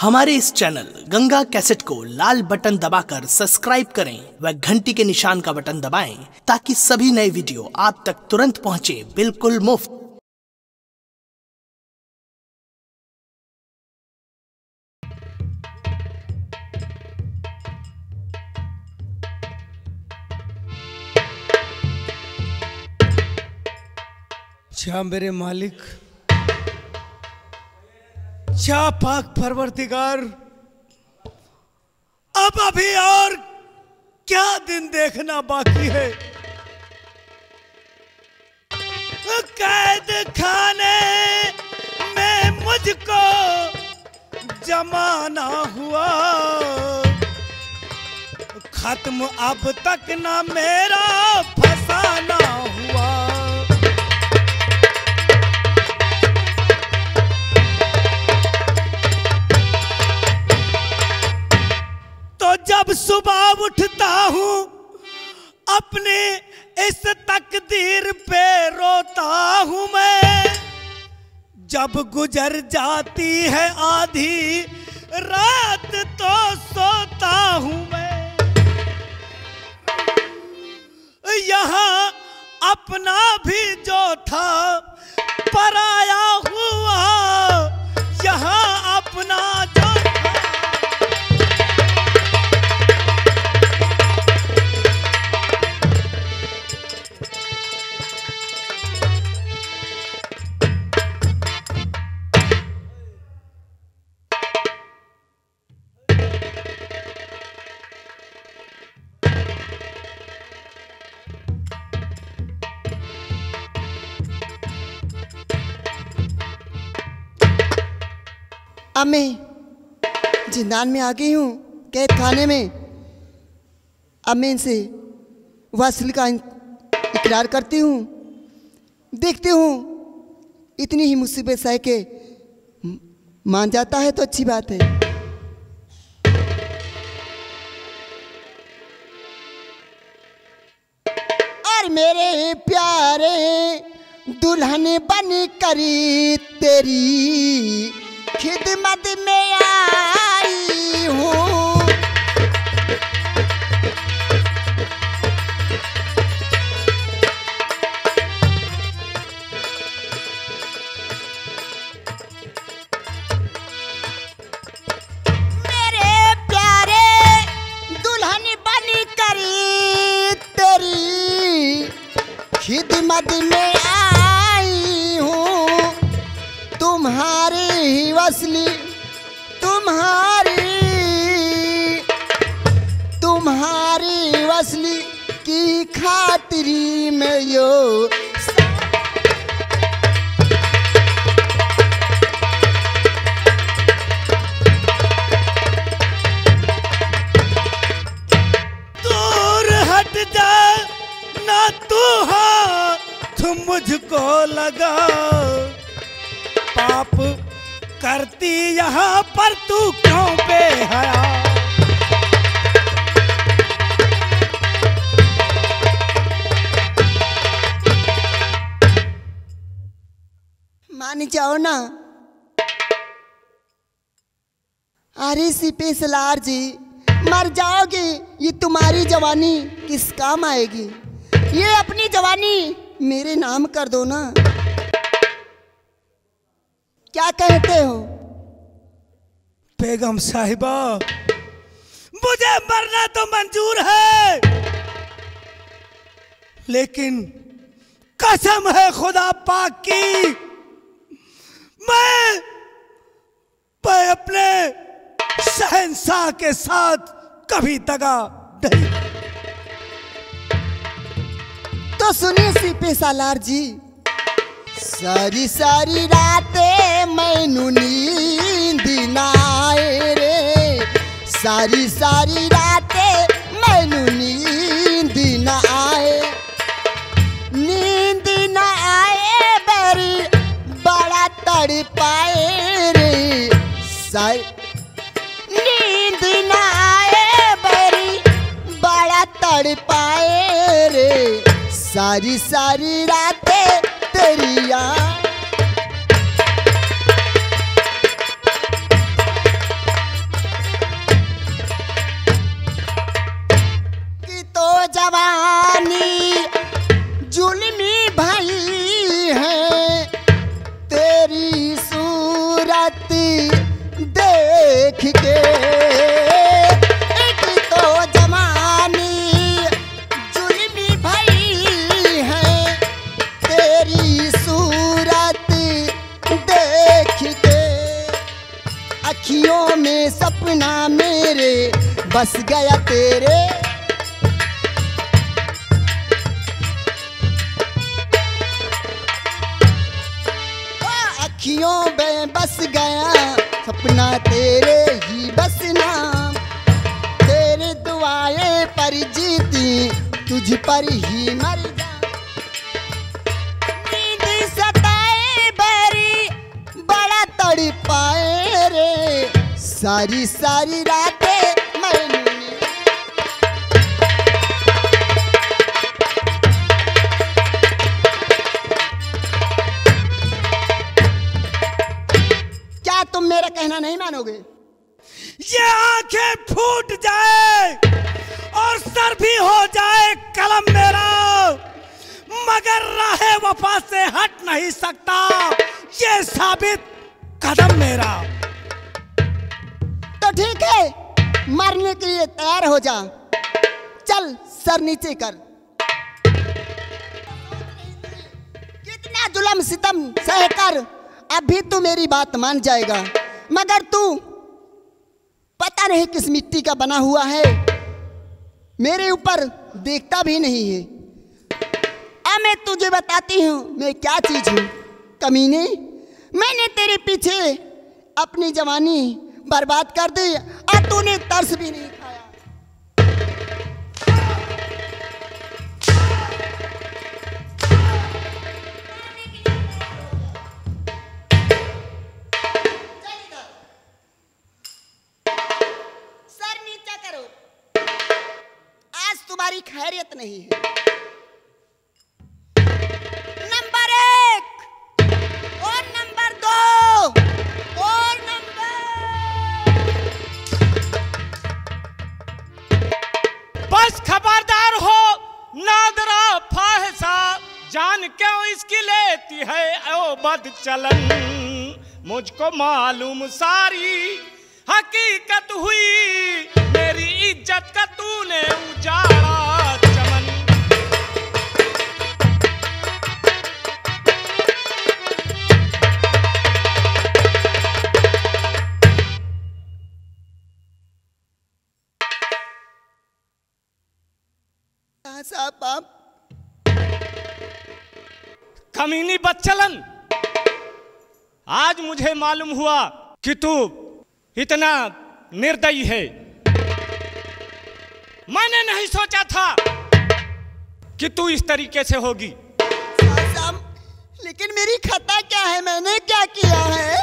हमारे इस channel Ganga cassette को लाल बटन दबाकर सब्सक्राइब करें व घंटी के निशान का बटन दबाएँ ताकि सभी नए वीडियो आप तक तुरंत पहुँचे, बिल्कुल मुफ़्त। मेरे मालिक क्या पाक परवरदिगार। अब अभी और क्या दिन देखना बाकी है। कैद खाने में मुझको जमाना हुआ। खत्म अब तक ना मेरा उठता हूँ, अपने इस तकदीर पे रोता हूँ मैं। जब गुजर जाती है आधी रात तो सोता हूँ मैं। यहाँ अपना भी जो था, पराया अब मैं जिंदान में आ गई हूँ, कैद खाने में। अब मैं इनसे वसूल का इकरार करती हूँ। देखती हूँ, इतनी ही मुसीबत सह के मान जाता है तो अच्छी बात है। और मेरे प्यारे दुल्हन बन करी तेरी। खिदमत में आई हूँ। खातिरी में यो जाओ ना। अरे सिपे सलार जी, मर जाओगे, ये तुम्हारी जवानी किस काम आएगी? ये अपनी जवानी मेरे नाम कर दो ना। क्या कहते हो? बेगम साहिबा, मुझे मरना तो मंजूर है। लेकिन कसम है खुदा पाक की मैं मैं अपने शहनशाह के साथ कभी दगा नहीं। तो सुनिए सिपे सालार जी। सारी सारी रातें मैनू नींद ना आए रे। सारी सारी पाए रे साई। नींद ना आए बरी, बड़ा तड़ पाए रे। सारी सारी रातें तेरी तो जवानी बस गया तेरे अखियों में बस गया सपना तेरे ही बस नाम तेरे दुआएँ पर जीती तुझ पर ही मर सारी सारी क्या तुम मेरा कहना नहीं मानोगे। ये आँखें फूट जाए और सर भी हो जाए कलम मेरा। मगर राहे वफा से हट नहीं सकता। ये साबित कदम मेरा। तो ठीक है मरने के लिए तैयार हो जा। चल सर नीचे कर। कितना जुलम सितम सहकर अभी तू मेरी बात मान जाएगा, मगर तू पता नहीं किस मिट्टी का बना हुआ है। मेरे ऊपर देखता भी नहीं है। अब मैं तुझे बताती हूँ, मैं क्या चीज़ हूँ। कमीने, मैंने तेरे पीछे अपनी जवानी बर्बाद कर दी और तूने तरस भी नहीं नहीं है। नंबर एक और नंबर दो और नंबर बस खबरदार हो, नादरा फाहसा जान क्यों इसकी लेती है, ओ बद चलन मुझको मालूम सारी हाँ साहब बाप कमीनी बच्चलन आज मुझे मालूम हुआ कि तू इतना निर्दयी है। मैंने नहीं सोचा था कि तू इस तरीके से होगी। लेकिन मेरी खता क्या है? मैंने क्या किया है?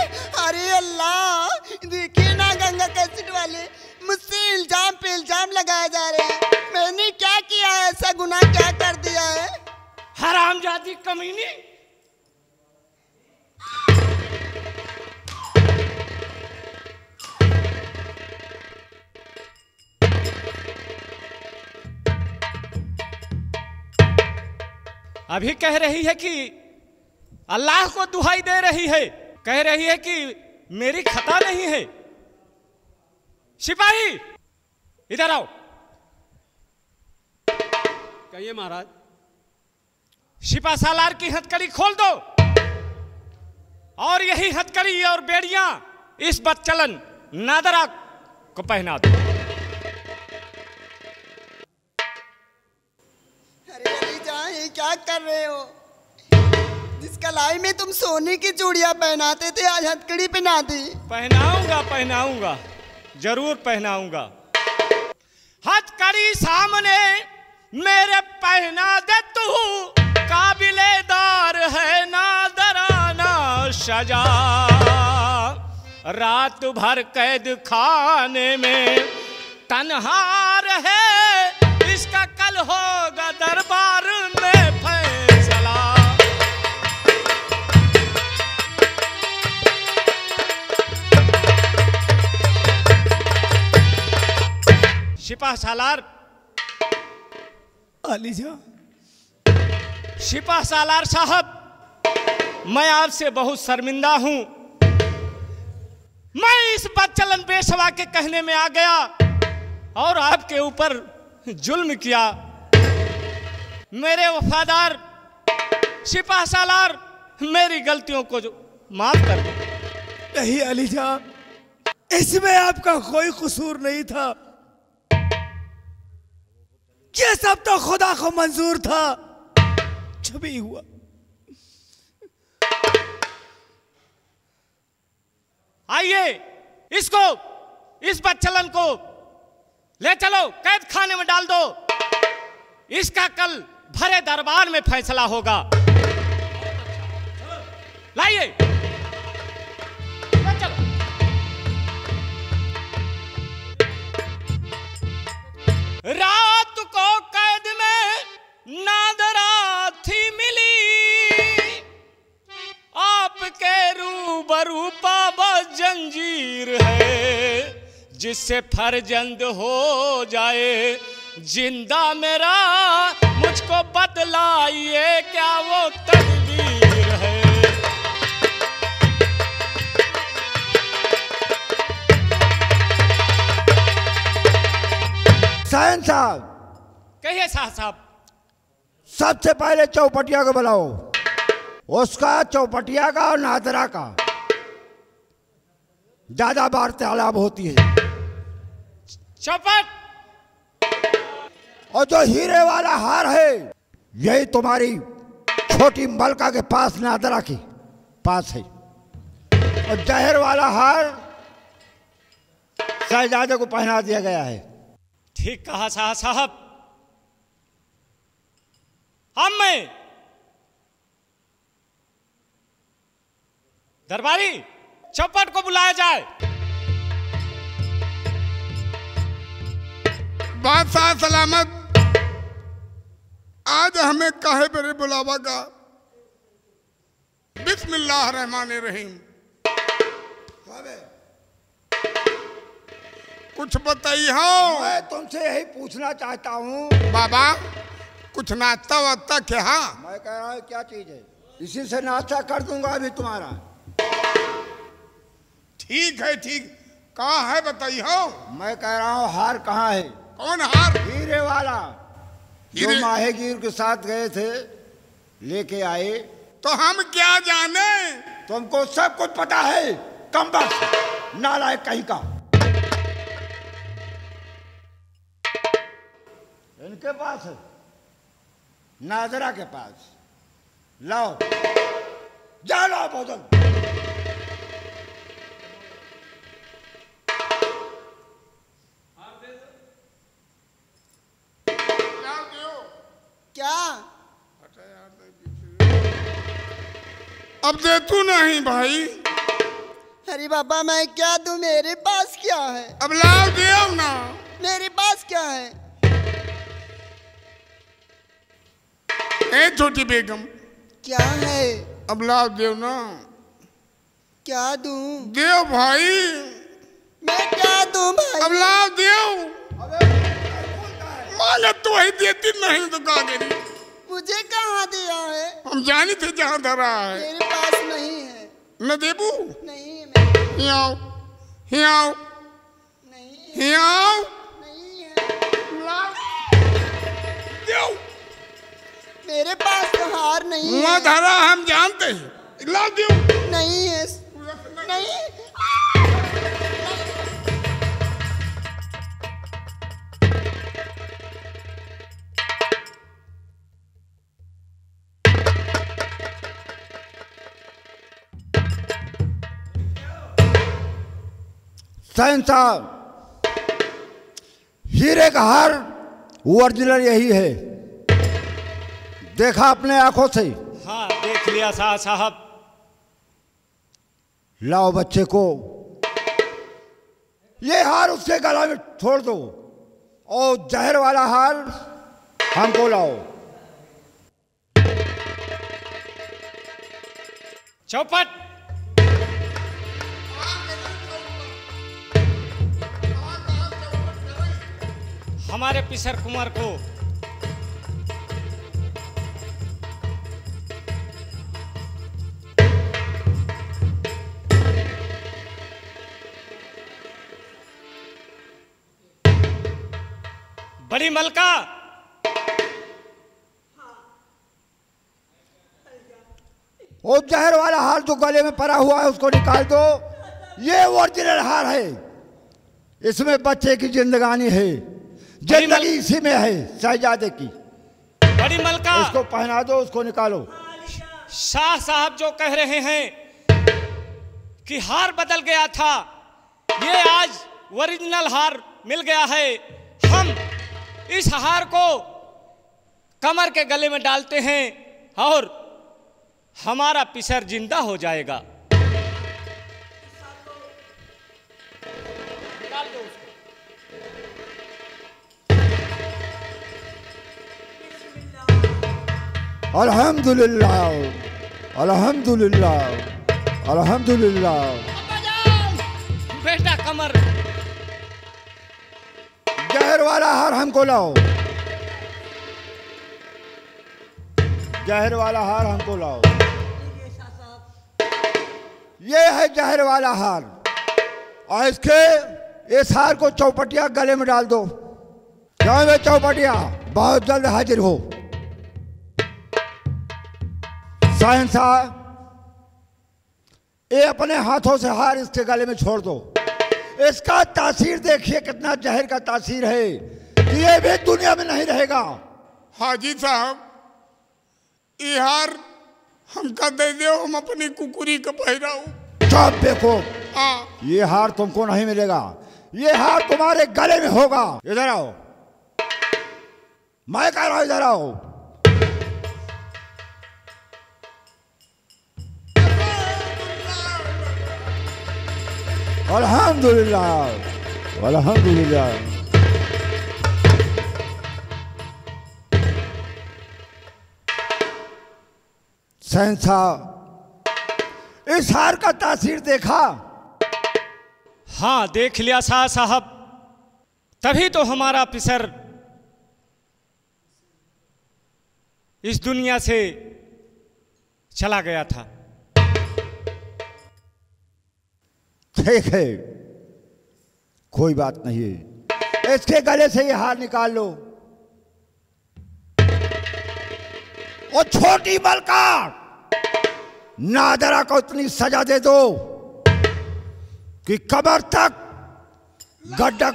अरे अल्लाह देखिए ना गंगा कैसेट वाले। मुझसे इल्ज़ाम पे इल्ज़ाम लगाए जा रहे हैं। मैंने क्या ऐसा गुनाह क्या कर दिया है? हरामजादी कमीनी अभी कह रही है कि अल्लाह को दुहाई दे रही है। कह रही है कि मेरी खता नहीं है। सिपाही, इधर आओ। कहिए महाराज? शिपा सालार की हथकड़ी खोल दो। और यही हथकड़ी और बेड़ियाँ इस बच्चलन नादरा को पहना दो। अरे क्या कर रहे हो? जिस कलाई में तुम सोने की चूड़िया पहनाते थे आज हथकड़ी पहना दी। पहनाऊँगा पहनाऊँगा ज़रूर पहनाऊँगा। हथकड़ी सामने मेरे पहना दे तू, काबिलेदार है ना नादराना सजा। रात भर कैद खाने में तनहार है, इसका कल होगा दरबार में फैसला। सिपा सालार अलीजा सिपा सालार साहब मैं आपसे बहुत शर्मिंदा हूँ। मैं इस बच्चलन बेसवा के कहने में आ गया और आपके ऊपर जुल्म किया। मेरे वफादार सिपा सालार मेरी गलतियों को जो माफ़ कर दो। नहीं अलीजा इसमें आपका कोई कसूर नहीं था। ये सब तो खुदा को मंजूर था। ही हुआ। आइए, इसको, इस बच्चलन को ले चलो, कैद खाने में डाल दो। इसका कल भरे दरबार में फैसला होगा। लाइए। चलो। जिससे फरजंद हो जाए। ज़िंदा मेरा मुझको बतलाइए क्या वो तदबीर है। सहन साहब कहिए साहब साहब। सबसे पहले चौपटिया को बुलाओ। उसका चौपटिया का और नादरा का। ज़्यादा बार तालाब होती है। चौपट और जो हीरे वाला हार है यही तुम्हारी छोटी मलका के पास नादरा के पास है। और जहर वाला हार शहजादे को पहना दिया गया है। ठीक कहा साहब साहब। हम में दरबारी चौपट को बुलाया जाए। बादशाह सलामत। आज हमें काहे बरे बुलावा का बिस्मिल्लाह रहमान रहीम। कुछ बताइए हो मैं तुमसे यही पूछना चाहता हूँ। बाबा कुछ नाश्ता वास्ता क्या? मैं कह रहा हूँ क्या चीज़ है? इसी से नाश्ता कर दूँगा अभी तुम्हारा। ठीक है ठीक। कहाँ है बताइए हो मैं कह रहा हूँ हार कहाँ है? कौन हार? हीरे वाला। हीरे जो माहेगीर के साथ गए थे लेके आए। तो हम क्या जाने? तुमको सब कुछ पता है कम बस। नालायक कहीं का। इनके पास है। नाजरा के पास। लाओ। जा लाओ बोतल अब दे तू नहीं भाई। अरे बाबा मैं क्या दू? मेरे पास क्या है? अब लाओ दियो ना। मेरे पास क्या है? ए छोटी बेगम क्या है? अब लाओ दियो ना। क्या दू? दियो भाई। मैं क्या दूँ अब भाई लाओ दियो। मांगे तो वही देती नहीं तो का करी? मुझे कहाँ दिया है? हम जाने थे जहाँ धरा है। मेरे पास नहीं है। न देबू। नहीं है नहीं है। हियाओ नहीं दियो मेरे पास तो हार नहीं है। धरा हम जानते हैं। दियो नहीं है। नहीं साहब हीरे का हार ओरिजिनल यही है। देखा अपने आँखों से? हाँ देख लिया साहब साहब। लाओ बच्चे को। ये हार उसके गला में छोड़ दो। और जहर वाला हार हमको लाओ। चौपट। हमारे पिसर कुमार को। बड़ी मलका। वो जहर वाला हार जो गले में पड़ा हुआ है, उसको निकाल दो। ये ओरिजिनल हार है। इसमें बच्चे की जिंदगानी है। ज़िंदगी इसी में है शहजादे की। बड़ी मलका। इसको पहना दो उसको निकालो। शाह साहब जो कह रहे हैं कि हार बदल गया था ये आज ओरिजिनल हार मिल गया है। हम इस हार को कमर के गले में डालते हैं और हमारा पिसर ज़िंदा हो जाएगा। अल्हम्दुलिल्लाह अल्हम्दुलिल्लाह अल्हम्दुलिल्लाह बेटा कमर। जहर वाला हार हमको लाओ। जहर वाला हार हमको लाओ। ये है जहर वाला हार। और इसके इस हार को चौपटिया गले में डाल दो। क्या वे चौपटिया। बहुत जल्द हाजिर हो। साहब ये अपने हाथों से हार इसके गले में छोड़ दो। इसका तासीर देखिए कितना जहर का तासीर है कि ये भी दुनिया में नहीं रहेगा। हाजी साहब ये हार हमका दे दो हम अपनी कुकुरी का पहराऊ चुप देखो हाँ। ये हार तुमको नहीं मिलेगा ये हार तुम्हारे गले में होगा। इधर आओ। मैं कह रहा हूँ इधर आओ। अल्हम्दुलिल्लाह अल्हम्दुलिल्लाह सहनसा इस हार का तासीर देखा। हाँ देख लिया शाह साहब। तभी तो हमारा पिसर इस दुनिया से चला गया था। ठीक है कोई बात नहीं। है इसके गले से ये हार निकाल लो। और छोटी मलका नादरा को इतनी सजा दे दो कि कमर तक गड्ढा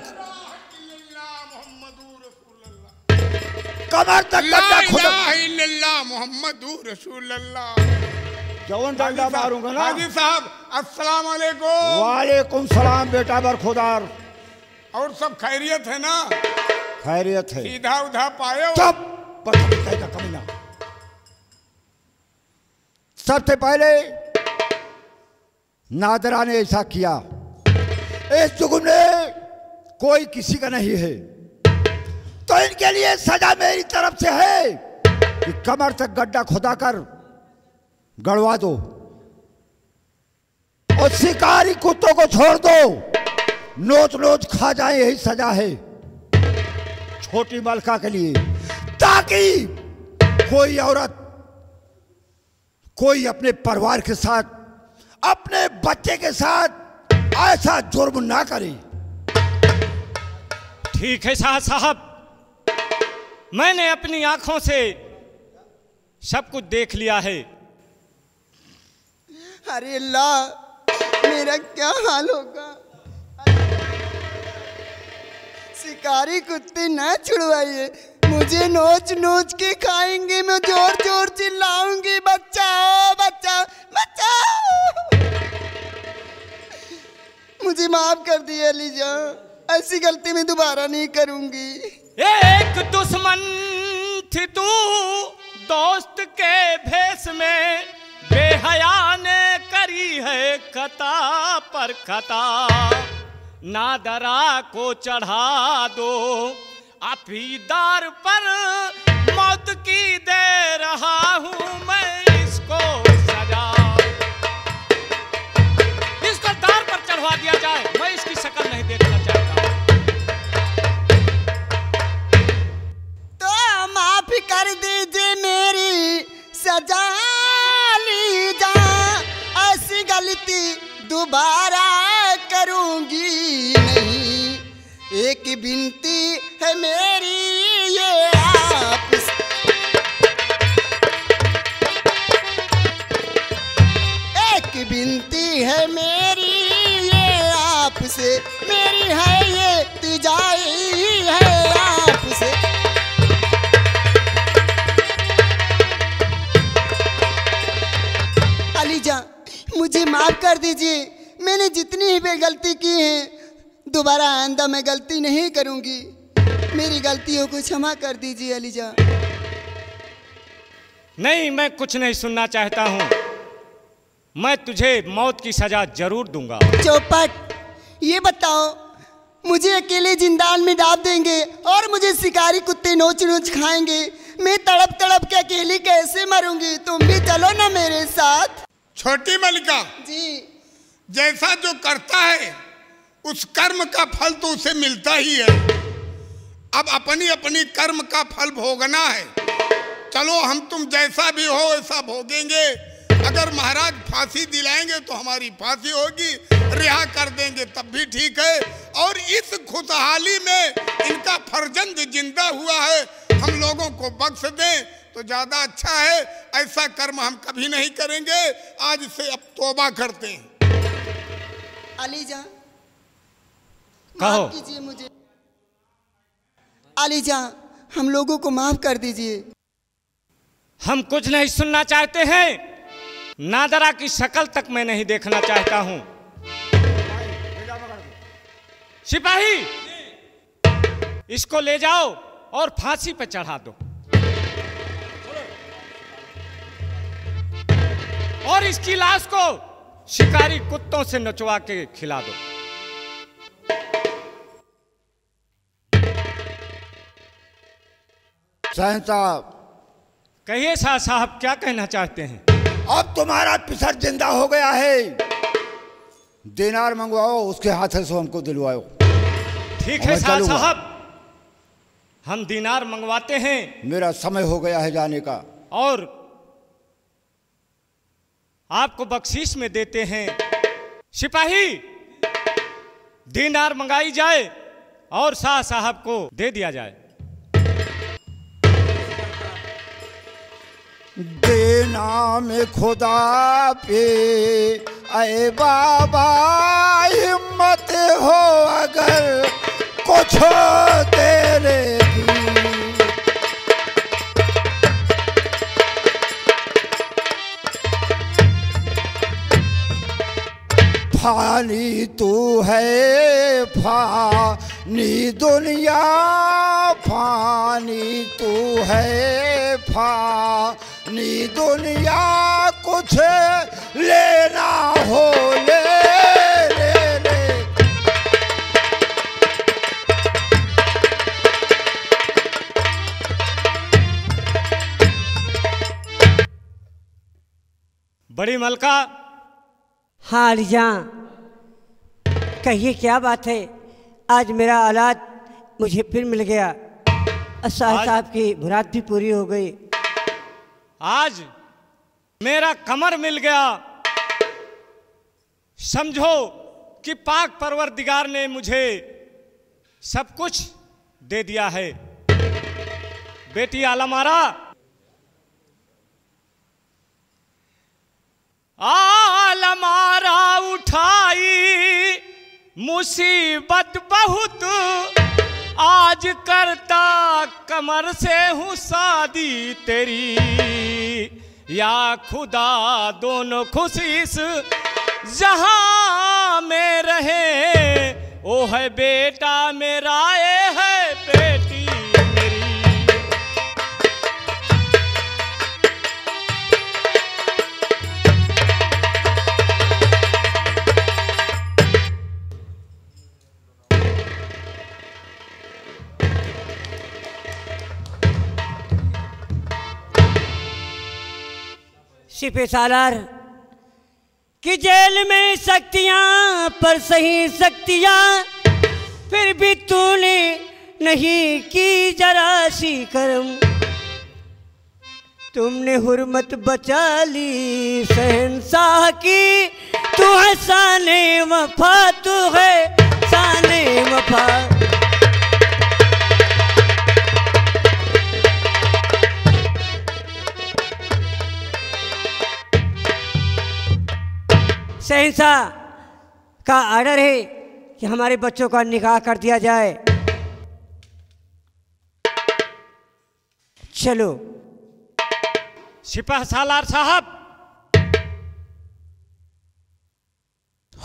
कमर तक गड्ढा खुदा मोहम्मद रसूल जवन डंडा मारूँगा ना। हाजी साहब अस्सलाम वालेकुम वालेकुम सलाम बेटा बरखुदार। और सब खैरियत है ना? खैरियत है। सीधा उधा पाए? चुप पता का कमीना। सबसे पहले नादरा ने ऐसा किया। इस जुगुम में कोई किसी का नहीं है। तो इनके लिए सजा मेरी तरफ़ से है कि कमर तक गड्ढा खुदा कर गड़वा दो। और शिकारी कुत्तों को छोड़ दो। नोच नोच खा जाए, यही सजा है। छोटी मलका के लिए। ताकि कोई औरत, कोई अपने परिवार के साथ, अपने बच्चे के साथ ऐसा जुर्म ना करे। ठीक है शाह साहब। मैंने अपनी आँखों से सब कुछ देख लिया है। अरे अल्लाह मेरा क्या हाल होगा? शिकारी कुत्ते न छुड़वाइए। मुझे नोच नोच के खाएँगे, मैं ज़ोर ज़ोर चिल्लाऊँगी बचाओ बचाओ बचाओ मुझे माफ़ कर दिया लीजा ऐसी गलती मैं दोबारा नहीं करूँगी। एक दुश्मन थी तू, दोस्त के भेष में। बेहया ने करी है खता पर खता नादरा को चढ़ा दो अपीदार पर मौत की दे रहा हूँ मैं इसको सजा। इसको दार पर चढ़वा दिया जाए, मैं इसकी शक्ल नहीं देखना चाहता। तो माफ़ कर दीजिए मेरी सजा। गलती दोबारा करूँगी नहीं। एक बिनती है मेरी ये आप एक बिनती है मेरी ये आपसे, मेरी है ये तिजाई है आपसे मुझे माफ़ कर दीजिए। मैंने जितनी ही भी गलती की है दोबारा आइंदा मैं गलती नहीं करूँगी। मेरी गलतियों को क्षमा कर दीजिए अलीजा। नहीं मैं कुछ नहीं सुनना चाहता हूँ। मैं तुझे मौत की सजा ज़रूर दूँगा। चौपट ये बताओ मुझे अकेले जिंदाल में डाल देंगे और मुझे शिकारी कुत्ते नोच नोच खाएँगे? मैं तड़प तड़प के अकेली कैसे मरूँगी? तुम भी चलो ना मेरे साथ। छोटी मलिका जी। जैसा जो करता है उस कर्म का फल तो उसे मिलता ही है। अब अपनी अपनी कर्म का फल भोगना है। चलो हम तुम जैसा भी हो वैसा भोगेंगे। अगर महाराज फांसी दिलाएँगे तो हमारी फांसी होगी रिहा कर देंगे तब भी ठीक है। और इस खुशहाली में इनका फर्जंद ज़िंदा हुआ है। हम लोगों को बख्श दें तो ज़्यादा अच्छा है ऐसा कर्म हम कभी नहीं करेंगे। आज से अब तोबा करते हैं। अलीजा कहो। माफ़ कीजिए मुझे। अलीजा हम लोगों को माफ़ कर दीजिए। हम कुछ नहीं सुनना चाहते हैं। नादरा की शक्ल तक मैं नहीं देखना चाहता हूँ। सिपाही इसको ले जाओ और फांसी पर चढ़ा दो। और इसकी लाश को शिकारी कुत्तों से नचवा के खिला दो। साहब कहिए शाह साहब क्या कहना चाहते हैं? अब तुम्हारा पिसर ज़िंदा हो गया है। दिनार मंगवाओ उसके हाथ से हमको दिलवाओ। ठीक है शाह साहब हम दीनार मंगवाते हैं। मेरा समय हो गया है जाने का। और आपको बख्शीश में देते हैं। सिपाही दीनार मंगाई जाए और शाह साहब को दे दिया जाए। देना में खुदा पे अरे बाबा, हिम्मत हो अगर कुछ तेरे फानी तू है, फानी दुनिया, फानी तू है, फानी दुनिया, कुछ लेना हो ले ले बड़ी मलका हाँ रिजा कहिए क्या बात है? आज मेरा औलाद मुझे फिर मिल गया। शाह साहब की मुराद भी पूरी हो गई। आज मेरा कमर मिल गया। समझो कि पाक परवरदिगार ने मुझे सब कुछ दे दिया है। बेटी आलमारा आलमारा उठाई। मुसीबत बहुत। आज करता कमर से हूँ शादी तेरी। या खुदा दोनों खुशी इस जहाँ में रहे। ओ है बेटा मेरा, ए है सिपे सालार कि जेल में शक्तियाँ, पर सही शक्तियाँ, फिर भी तूने नहीं की जरा सी करम। तुमने हुर्मत बचा ली शहनशाह की, तू है साने वफा, तू है साने वफा। शहनशाह का आर्डर है कि हमारे बच्चों का निकाह कर दिया जाए। चलो। सिपह सालार साहब।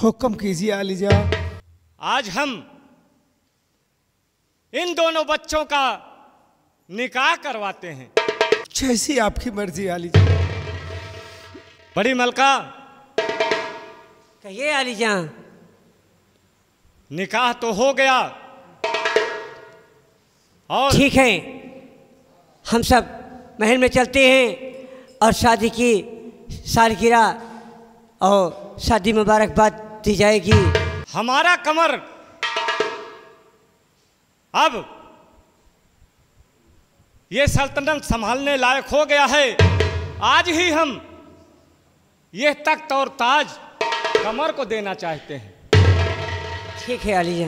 हुक्म कीजिए आलीजा। आज हम इन दोनों बच्चों का निकाह करवाते हैं। जैसी आपकी मर्ज़ी आलीजा। बड़ी मलका कहिए आली जान। निकाह तो हो गया। और ठीक है। हम सब महल में चलते हैं और शादी की सालगिरह और शादी मुबारकबाद दी जाएगी। हमारा कमर। अब ये सल्तनत संभालने लायक हो गया है। आज ही हम ये तख्त और ताज कमर को देना चाहते हैं। ठीक है अली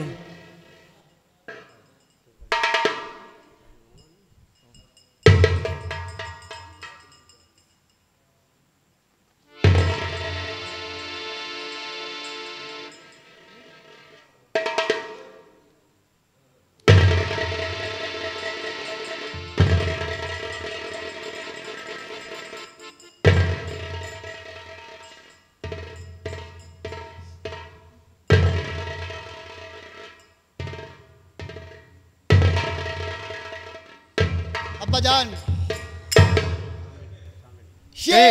जान ये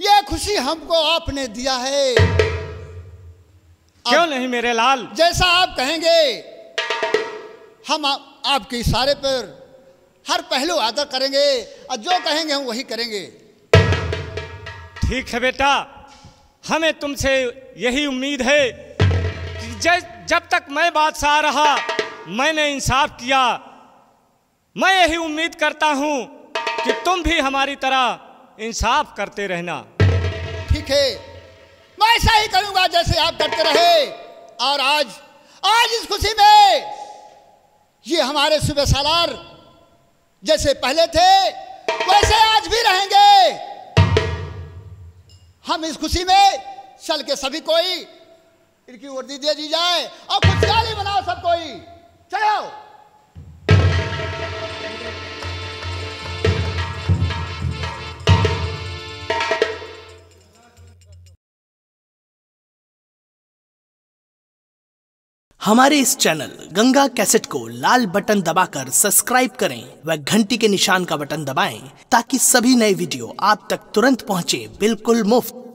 ये खुशी हमको आपने दिया है। क्यों नहीं मेरे लाल? जैसा आप कहेंगे हम आ, आपके इशारे पर हर पहलू आदर करेंगे और जो कहेंगे हम वही करेंगे। ठीक है बेटा हमें तुमसे यही उम्मीद है कि जब जब तक मैं बादशाह रहा मैंने इंसाफ किया। मैं यही उम्मीद करता हूँ कि तुम भी हमारी तरह इंसाफ करते रहना। ठीक है। मैं ऐसा ही करूँगा जैसे आप करते रहे। और आज आज इस खुशी में ये हमारे सुबह सालार जैसे पहले थे, वैसे आज भी रहेंगे। हम इस खुशी में चल के सभी कोई इनकी वर्दी दे दी जाए। और खुशहाली बनाओ सब कोई। चलो। हमारे इस चैनल गंगा कैसेट को लाल बटन दबाकर सब्सक्राइब करें व घंटी के निशान का बटन दबाएँ ताकि सभी नए वीडियो आप तक तुरंत पहुँचे, बिल्कुल मुफ़्त।